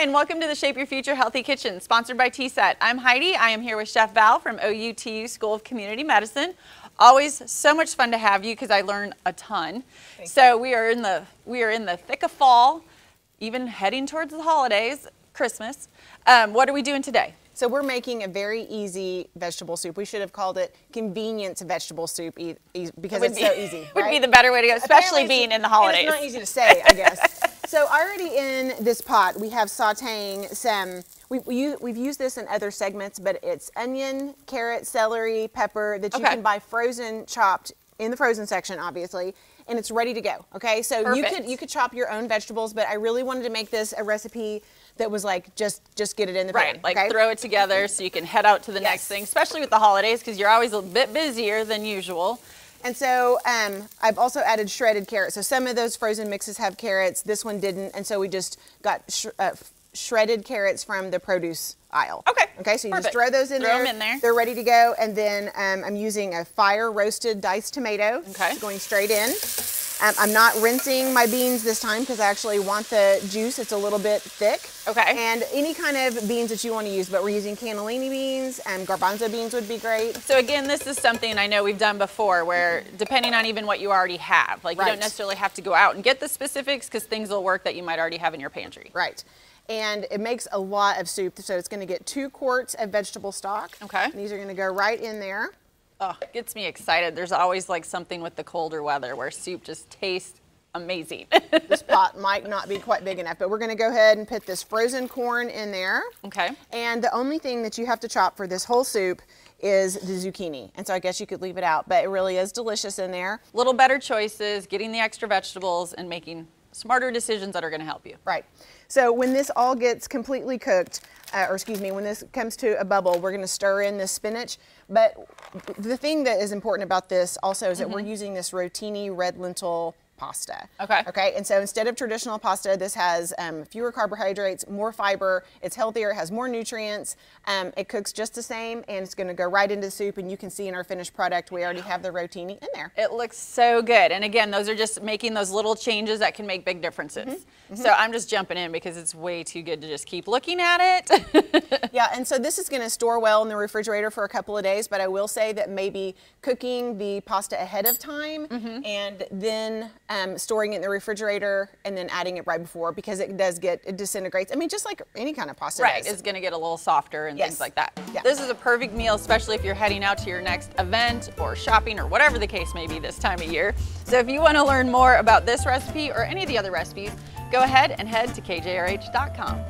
And welcome to the Shape Your Future Healthy Kitchen, sponsored by TSET. I'm Heidi. I am here with Chef Val from OUTU School of Community Medicine. Always so much fun to have you because I learn a ton. Thank so we are in the we are in the thick of fall, even heading towards the holidays, Christmas. Um, what are we doing today? So we're making a very easy vegetable soup. We should have called it convenience vegetable soup e e because Would it's be- so easy. Would right? be the better way to go, especially Apparently being in the holidays. It's not easy to say, I guess. So already in this pot, we have sautéing some. We we we've used this in other segments, but it's onion, carrot, celery, pepper that you Okay. can buy frozen, chopped in the frozen section, obviously, and it's ready to go. Okay, so you could you could chop your own vegetables, but I really wanted to make this a recipe that was like just just get it in the Right, pan. like okay? throw it together so you can head out to the next thing, especially with the holidays because you're always a bit busier than usual. And so um, I've also added shredded carrots. So some of those frozen mixes have carrots. This one didn't, and so we just got sh- uh, shredded carrots from the produce aisle. Okay, Okay. So you perfect. just throw those in Throw there. 'em in there. They're ready to go. And then um, I'm using a fire roasted diced tomato. Okay. It's going straight in. Um, I'm not rinsing my beans this time because I actually want the juice. It's a little bit thick. Okay. And any kind of beans that you want to use, but we're using cannellini beans and garbanzo beans would be great. So again, this is something I know we've done before where depending on even what you already have, like you don't necessarily have to go out and get the specifics because things will work that you might already have in your pantry. Right. And it makes a lot of soup. So it's going to get two quarts of vegetable stock. Okay. And these are going to go right in there. Oh, gets me excited. There's always like something with the colder weather where soup just tastes amazing. This pot might not be quite big enough, but we're going to go ahead and put this frozen corn in there. okay. And the only thing that you have to chop for this whole soup is the zucchini. And so I guess you could leave it out, but it really is delicious in there. Little better choices, getting the extra vegetables and making smarter decisions that are going to help you. Right. So when this all gets completely cooked, uh, or excuse me, when this comes to a bubble, we're going to stir in the spinach. But the thing that is important about this also is that we're using this rotini red lentil pasta. Okay. Okay. And so instead of traditional pasta, this has um, fewer carbohydrates, more fiber. It's healthier. It has more nutrients. Um, it cooks just the same, and it's going to go right into the soup. And you can see in our finished product, we already have the rotini in there. It looks so good. And again, those are just making those little changes that can make big differences. Mm-hmm. So I'm just jumping in because it's way too good to just keep looking at it. Yeah, and so this is going to store well in the refrigerator for a couple of days, but I will say that maybe cooking the pasta ahead of time Mm-hmm. and then um, storing it in the refrigerator and then adding it right before because it does get, it disintegrates. I mean, just like any kind of pasta Right, does. it's gonna get a little softer and things like that. Yeah. This is a perfect meal, especially if you're heading out to your next event or shopping or whatever the case may be this time of year. So if you wanna learn more about this recipe or any of the other recipes, go ahead and head to kjrh.com.